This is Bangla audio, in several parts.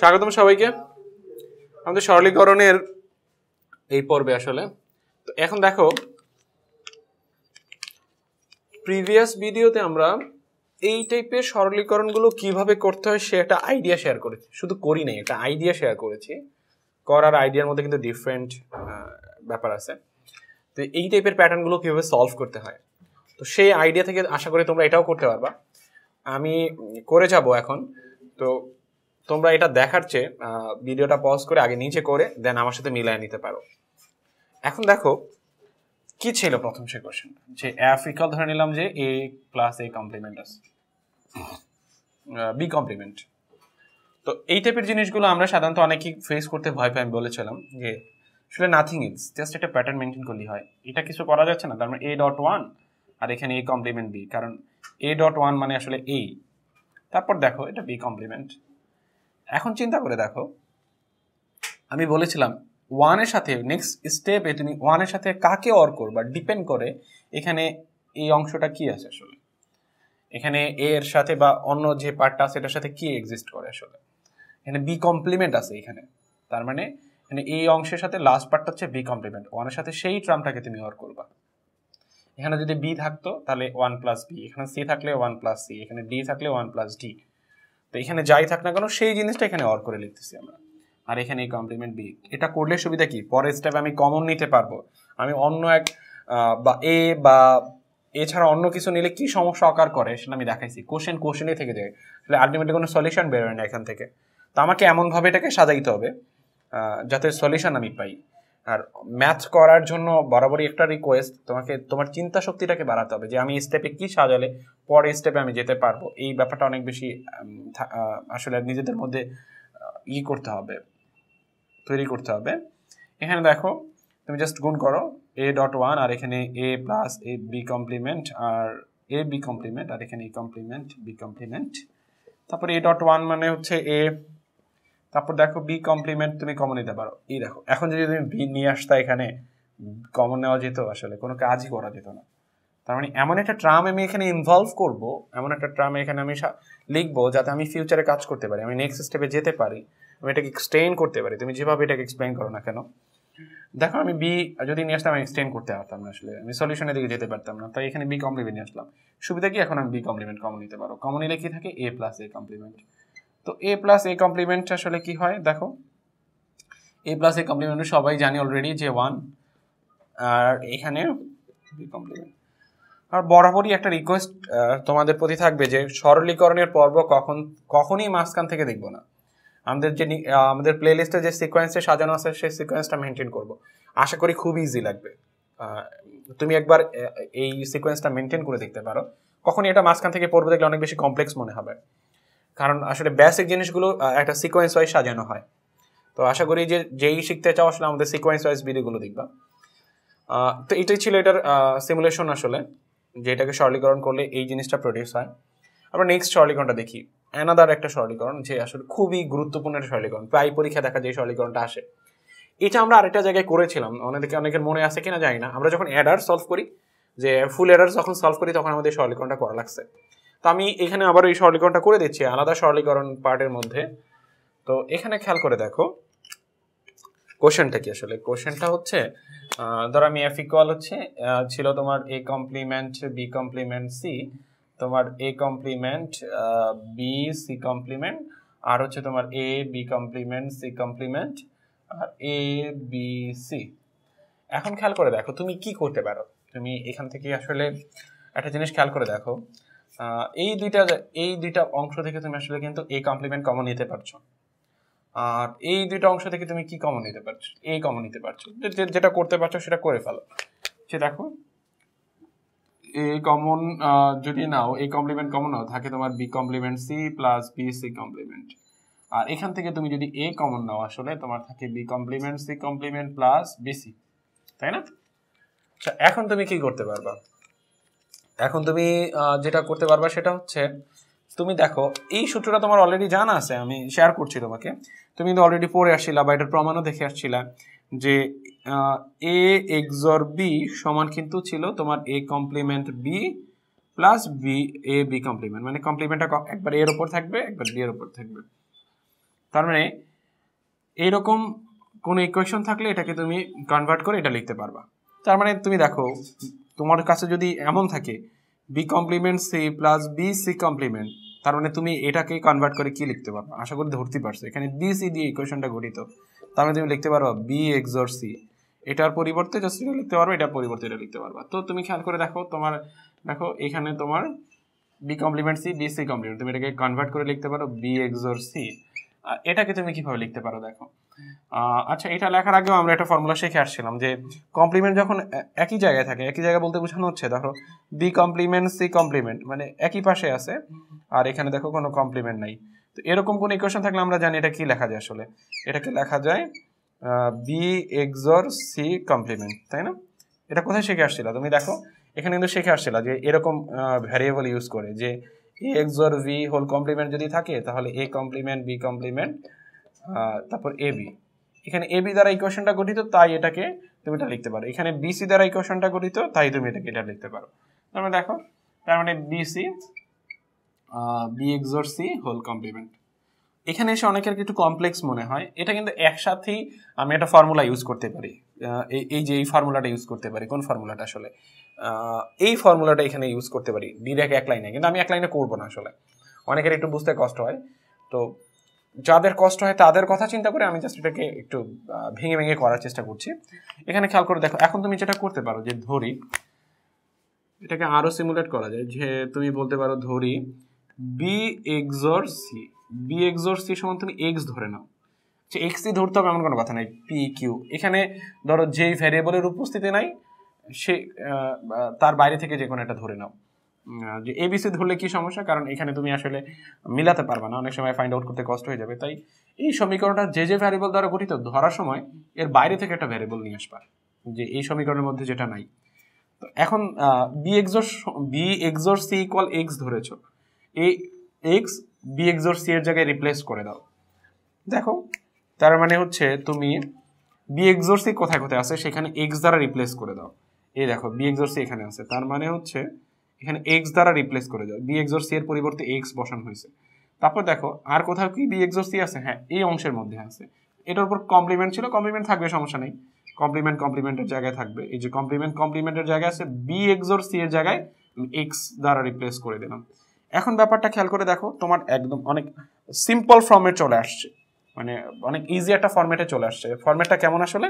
স্বাগতম সবাইকে। আমাদের সরলীকরণের এই পর্বে আসলে। তো এখন দেখো প্রিভিয়াস ভিডিওতে আমরা এই টাইপের সরলীকরণগুলো কীভাবে করতে হয় সে একটা আইডিয়া শেয়ার করেছি। শুধু করি নাই, একটা আইডিয়া শেয়ার করেছি। করার আইডিয়ার মধ্যে কিন্তু ডিফারেন্ট ব্যাপার আছে। তো এই টাইপের প্যাটার্নগুলো কীভাবে সলভ করতে হয়? তো সেই আইডিয়া থেকে আশা করি তোমরা এটাও করতে পারবা। আমি করে যাব এখন। তো তোমরা এটা দেখার চেয়ে ভিডিওটা পজ করে আগে নিচে করে দেন আমার সাথে মিলাই নিতে পারো। এখন দেখো, কি ছিল প্রথম সে কোশ্চেন যে এফ ইকাল ধরে নিলাম যে এ প্লাস এ কমপ্লিমেন্ট আছে। বি কমপ্লিমেন্ট তো এই টাইপের জিনিসগুলো আমরা সাধারণত অনেকেই ফেস করতে ভয় পাই, আমি বলেছিলাম যে আসলে নাথিং ইজ জাস্ট একটা প্যাটার্ন মেনটেন করলেই হয়। এটা কিছু করা যাচ্ছে না, তার মানে এ ডট ওয়ান আর এখানে এ কমপ্লিমেন্ট বি কারণ এ ডট ওয়ান মানে আসলে এই তারপর দেখো, এটা বি কমপ্লিমেন্ট এখন চিন্তা করে দেখো। আমি বলেছিলাম ওয়ানের সাথে নেক্সট স্টেপে তুমি ওয়ানের সাথে কাকে অর করবা? ডিপেন্ড করে এখানে এই অংশটা কি আছে আসলে। এখানে এ এর সাথে বা অন্য যে পার্টটা আছে, এটার সাথে কি এক্সিস্ট করে আসলে? এখানে বি কমপ্লিমেন্ট আছে এখানে। তার মানে এখানে এই অংশের সাথে লাস্ট পার্টটা হচ্ছে বি কমপ্লিমেন্ট ওয়ানের সাথে সেই ট্রামটাকে তুমি অর করবা। এখানে যদি বি থাকতো, তাহলে ওয়ান প্লাস বি এখানে সি থাকলে ওয়ান প্লাস সি এখানে ডি থাকলে ওয়ান প্লাস ডি তো এখানে যাই থাক না কেন, সেই জিনিসটা এখানে অর করে লিখতেছি আমরা। আর এখানে এই কমপ্লিমেন্ট বি এটা করলে সুবিধা কি? পরের স্টেপে আমি কমন নিতে পারব। আমি অন্য এক বা এ বা এছাড়া অন্য কিছু নিলে কি সমস্যা আকার করে সেটা আমি দেখাইছি। কোশ্চেন কোশ্চেনই থেকে যায়। তাহলে আলটিমেটলি কোনো সলিউশন বেরোয় না এখান থেকে। তো আমাকে এমনভাবে এটাকে সাজাইতে হবে যাতে সলিউশন আমি পাই। আর ম্যাথ করার জন্য বরাবরই একটা রিকোয়েস্ট তোমাকে, তোমার চিন্তা শক্তিটাকে বাড়াতে হবে যে আমি স্টেপে কি সাজালে পরের স্টেপে আমি যেতে পারব। এই ব্যাপারটা অনেক বেশি আসলে নিজেদের মধ্যে ই করতে হবে, তৈরি করতে হবে। এখানে দেখো, তুমি জাস্ট গুণ করো এ ডট ওয়ান আর এখানে A plus A B complement R A B complement আর এখানে এ কমপ্লিমেন্ট বি কমপ্লিমেন্ট তারপরে এ ডট ওয়ান মানে হচ্ছে এ তারপর দেখো বি কমপ্লিমেন্ট তুমি কমন নিতে পারো। এই দেখো, এখন যদি তুমি বি নিয়ে আসতা এখানে কমন নেওয়া যেত আসলে, কোনো কাজই করা যেত না। তার মানে এমন একটা ট্রাম আমি এখানে ইনভলভ করব, এমন একটা ট্রাম এখানে আমি লিখব যাতে আমি ফিউচারে কাজ করতে পারি, আমি নেক্সট স্টেপে যেতে পারি, আমি এটাকে এক্সটেন্ড করতে পারি। তুমি যেভাবে এটাকে এক্সপ্লেন করো না কেন। দেখো আমি বি যদি নিয়ে আসতাম, আমি এক্সটেন্ড করতে পারতাম না আসলে, আমি সলিউশনের দিকে যেতে পারতাম না, তাই এখানে বি কমপ্লিমেন্ট নিয়ে আসলাম। সুবিধা কি? এখন আমি বি কমপ্লিমেন্ট কমন নিতে পারো। কমন নিলে কি থাকে? এ প্লাস এ কমপ্লিমেন্ট তো এ প্লাস এ কমপ্লিমেন্ট আসলে কি হয়? দেখো। এ প্লাস এ কমপ্লিমেন্ট সবাই জানি অলরেডি যে ওয়ান আর এখানে কমপ্লিমেন্ট আর বরাবরই একটা রিকোয়েস্ট তোমাদের প্রতি থাকবে যে সরলীকরণের পর্ব কখন, কখনই মাঝখান থেকে দেখব না। আমাদের যে আমাদের প্লে লিস্টে যে সিকোয়েন্সে সাজানো আছে, সেই সিকোয়েন্সটা মেনটেন করব। আশা করি খুব ইজি লাগবে। তুমি একবার এই সিকোয়েন্সটা মেনটেন করে দেখতে পারো। কখনই এটা মাঝখান থেকে পড়বে দেখলে অনেক বেশি কমপ্লেক্স মনে হবে। কারণ আসলে বেসিক জিনিসগুলো একটা সিকোয়েন্স ওয়াইজ সাজানো হয়। তো আশা করি যে যেই শিখতে চাও আসলে আমাদের সিকোয়েন্স ওয়াইজ ভিডিওগুলো দেখবা তো এটাই ছিল এটার সিমুলেশন আসলে, যেটাকে সরলীকরণ করলে এই জিনিসটা প্রডিউস হয়। আমরা নেক্সট সরলীকরণটা দেখি। অ্যানাদার একটা সরলীকরণ, যে আসলে খুবই গুরুত্বপূর্ণ একটা সরলীকরণ। প্রায় পরীক্ষা দেখা যে সরলীকরণটা আসে। এটা আমরা আরেকটা জায়গায় করেছিলাম। অনেকে, অনেকের মনে আছে কিনা জানি না। আমরা যখন অ্যাডার সলভ করি, যে ফুল অ্যাডার যখন সলভ করি, তখন আমাদের সরলীকরণটা করা লাগছে। তো আমি এখানে আবার এই সরলীকরণটা করে দিচ্ছি, আলাদা সরলীকরণ পার্টের মধ্যে। তো এখানে খেয়াল করে দেখো, কোশ্চেনটা কি আসলে? কোশ্চেনটা হচ্ছে ধরো আমি এফ ইকুয়াল হচ্ছে ছিল তোমার A complement B complement C তোমার A complement B C complement আর হচ্ছে তোমার A B complement C complement R A B C এখন খেয়াল করে দেখো, তুমি কি করতে পারো? তুমি এখান থেকে আসলে একটা জিনিস খেয়াল করে দেখো এই দুইটা এই দুইটা অংশ থেকে তুমি আসলে কিন্তু এ কমপ্লিমেন্ট কমন নিতে পারছ। আর এই দুইটা অংশ থেকে তুমি কি কমন নিতে পারছ? এই কমন নিতে পারছ। যেটা করতে পারছ সেটা করে ফেলো। সে দেখো এ কমন যদি নাও এই কমপ্লিমেন্ট কমন নাও, থাকে তোমার B complement C plus B C complement আর এখান থেকে তুমি যদি এ কমন নাও আসলে, তোমার থাকে B complement C complement plus BC তাই না? আচ্ছা এখন তুমি কি করতে পারবা? এখন তুমি যেটা করতে পারবা সেটা হচ্ছে, তুমি দেখো, এই সূত্রটা তোমার অলরেডি জানা আছে, আমি শেয়ার করছি তোমাকে। তুমি কিন্তু অলরেডি পড়ে আসছিলা বা এটার প্রমাণও দেখে আসছিলা যে এ এক্সর বি সমান কিন্তু ছিল তোমার A complement B plus B A B complement মানে কমপ্লিমেন্টটা একবার এর ওপর থাকবে, একবার বি এর ওপর থাকবে। তার মানে এইরকম কোনো ইকুয়েশন থাকলে এটাকে তুমি কনভার্ট করে এটা লিখতে পারবা। তার মানে তুমি দেখো তোমার কাছে যদি এমন থাকে B complement C plus B C complement তার মানে তুমি এটাকে কনভার্ট করে কি লিখতে পারবে? আশা করি ধরতে পারছ। এখানে বি সি দিয়ে ইকুয়েশনটা গঠিত। তার মানে তুমি লিখতে পারবা বি এক্সর সি এটার পরিবর্তে জাস্ট এটা লিখতে পারবে, এটার পরিবর্তে এটা লিখতে পারবা। তো তুমি খেয়াল করে দেখো, তোমার দেখো, এখানে তোমার B complement C B C complement তুমি এটাকে কনভার্ট করে লিখতে পারো বি এক্সর সি এটাকে তুমি কীভাবে লিখতে পারো দেখো। আচ্ছা এটা লেখার আগেও আমরা একটা ফর্মুলা শিখে আসছিলাম যে কমপ্লিমেন্ট যখন একই জায়গায় থাকে, একই জায়গায় বলতে বোঝানো হচ্ছে দেখো বি কমপ্লিমেন্ট সি কমপ্লিমেন্ট মানে একই পাশে আছে, আর এখানে দেখো কোনো কমপ্লিমেন্ট নাই। তো এরকম কোনো ইকুয়েশন থাকলে আমরা জানি এটা কি লেখা যায় আসলে। এটাকে লেখা যায় বি এক্সর সি কমপ্লিমেন্ট তাই না? এটা কোথায় শিখে আসছিল? তুমি দেখো, এখানে কিন্তু শিখে আসছিল যে এরকম ভ্যারিয়েবল ইউজ করে যে A XOR B whole complement যদি থাকে, তাহলে এ কমপ্লিমেন্ট বি কমপ্লিমেন্ট তারপর এ বি এখানে এ বি দ্বারা ইকুয়েশনটা গঠিত, তাই এটাকে তুমি এটা লিখতে পারো। এখানে বিসি দ্বারা ইকুয়েশনটা গঠিত, তাই তুমি এটাকে এটা লিখতে পারো। তার মানে দেখো, তার মানে BC B XOR C whole complement এখানে এসে অনেকের একটু কমপ্লেক্স মনে হয়। এটা কিন্তু একসাথেই আমি একটা ফর্মুলা ইউজ করতে পারি। এই যে এই ফর্মুলাটা ইউজ করতে পারি। কোন ফর্মুলাটা আসলে? এই ফর্মুলাটা এখানে ইউজ করতে পারি। ডিরেক্ট এক লাইনে কিন্তু আমি এক লাইনে করব না আসলে। অনেকের একটু বুঝতে কষ্ট হয়। তো যাদের কষ্ট হয় তাদের কথা চিন্তা করে আমি জাস্ট এটাকে একটু ভেঙে ভেঙে করার চেষ্টা করছি। এখানে খেয়াল করে দেখো, এখন তুমি যেটা করতে পারো যে ধরি, এটাকে আরও সিমুলেট করা যায় যে তুমি বলতে পারো ধরি B XOR C B XOR C সমান তুমি এক্স ধরে নাও। যে এক্সই ধরতে হবে এমন কোনো কথা নাই পি কিউ এখানে ধরো যেই ভ্যারিয়েবলের উপস্থিতি নাই, সে তার বাইরে থেকে যে কোনো একটা ধরে নাও। যে এবিসি ধরলে কি সমস্যা? কারণ এখানে তুমি আসলে মিলাতে পারবে না, অনেক সময় ফাইন্ড আউট করতে কষ্ট হয়ে যাবে। তাই এই সমীকরণটা যে যে ভ্যারিয়েবল দ্বারা গঠিত ধরার সময় এর বাইরে থেকে একটা ভ্যারিয়েবল নিয়ে আসবা, যে এই সমীকরণের মধ্যে যেটা নাই। তো এখন B XOR B XOR C equal X ধরেছো। এই এক্স বি এক্সর সি এর জায়গায় রিপ্লেস করে দাও। দেখো, তার মানে হচ্ছে তুমি বি এক্সর সি কোথায় কোথায় আছে সেখানে এক্স দ্বারা রিপ্লেস করে দাও। এই দেখো বি এক্সর সি এখানে আছে। তার মানে হচ্ছে এখানে এক্স দ্বারা রিপ্লেস করে দাও। বি এক্সর সি এর পরিবর্তে এক্স বসানো হয়েছে। তারপর দেখো, আর কোথাও কি বি এক্সর সি আছে? হ্যাঁ এই অংশের মধ্যে আছে। এটার উপর কমপ্লিমেন্ট ছিল কমপ্লিমেন্ট থাকবে, সমস্যা নেই। কমপ্লিমেন্ট কমপ্লিমেন্টের জায়গায় থাকবে। এই যে কমপ্লিমেন্ট কমপ্লিমেন্টের জায়গায় আছে বি এক্সর সি এর জায়গায় এক্স দ্বারা রিপ্লেস করে দিলাম। এখন ব্যাপারটা খেয়াল করে দেখো, তোমার একদম অনেক সিম্পল ফর্মেট চলে আসছে। মানে অনেক ইজি একটা ফর্মেটে চলে আসছে। ফর্মেটটা কেমন আসলে?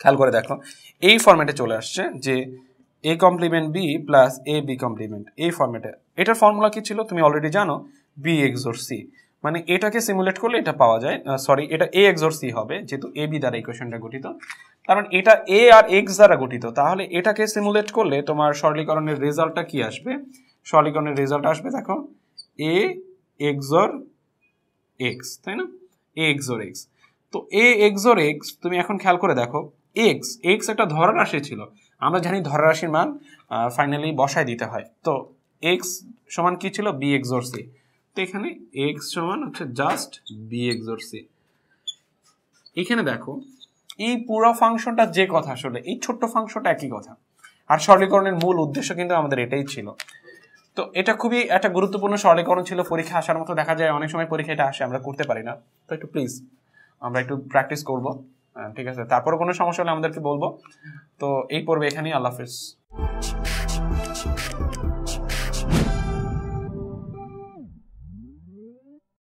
খেয়াল করে দেখো। এই ফর্মেটে চলে আসছে যে A complement B plus A B complement এই ফর্মেটে এটার ফর্মুলা কি ছিল? তুমি অলরেডি জানো বি এক্সোর সি মানে এটাকে সিমুলেট করলে এটা পাওয়া যায়। সরি এটা এ এক্সোর সি হবে, যেহেতু এ বি দ্বারা ইকুয়েশনটা গঠিত। কারণ এটা এ আর এক্স দ্বারা গঠিত। তাহলে এটাকে সিমুলেট করলে তোমার সরলীকরণের রেজাল্টটা কি আসবে? সরলীকরণের রেজাল্ট আসবে, দেখো এ এক্সর এক্স তাই না? এ এক্সর এক্স তো এ এক্সর এক্স তুমি এখন খেয়াল করে দেখো এক্স এক্স একটা ধরা রাশি ছিল। আমরা জানি ধরা রাশির মান ফাইনালি বসায় দিতে হয়। তো এক্স সমান কি ছিল? বি এক্সর সি তো এখানে এক্স সমান হচ্ছে জাস্ট বি এক্সর সি এখানে দেখো, এই পুরো ফাংশনটা যে কথা আসলে, এই ছোট্ট ফাংশনটা একই কথা। আর সরলীকরণের মূল উদ্দেশ্য কিন্তু আমাদের এটাই ছিল। তো এটা খুবই একটা গুরুত্বপূর্ণ সরলীকরণ ছিল পরীক্ষা আসার মতো। দেখা যায় অনেক সময় পরীক্ষা এটা আসে, আমরা করতে পারি না। তো একটু প্লিজ আমরা একটু প্র্যাকটিস করব। ঠিক আছে? তারপর কোনো সমস্যা হলে আমাদেরকে বলব। তো এই পর্বে এখানেই, আল্লাহ হাফিজ।